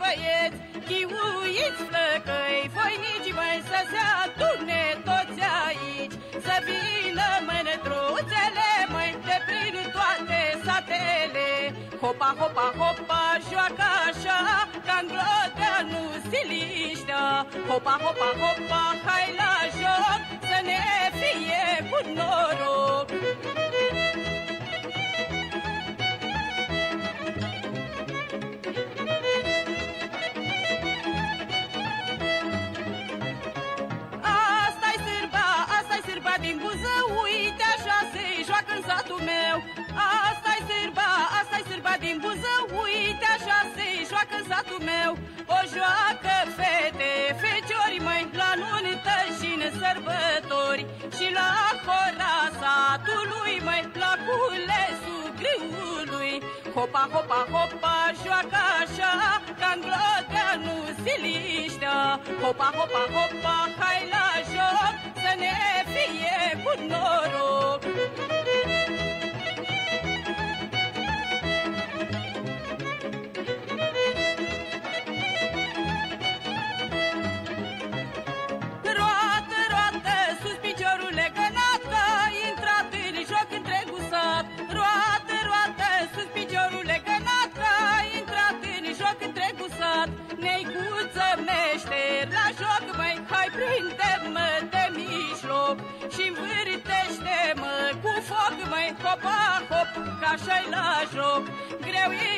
băieți, chiuiți flăcăi, voinici măi să se adune toți aici, să vină mânătruțele măi de prin toate satele. Hopa, hopa, hopa, joacă așa, ca-n nu siliștea. Hopa, hopa, hopa, hai la joc, uite așa se joacă în satul meu. O joacă fete, feciori măi, la nuntă și în sărbători. Și la hora satului măi, la culesul grâului. Hopa, hopa, hopa, joacă așa, ca nu siliștea. Hopa, hopa, hopa, hai sat. Neicuță meșter, la joc, mai hai prinde-mă de mijloc și învârtește-mă cu foc, mai hopa, hop, ca așa la joc. Greu e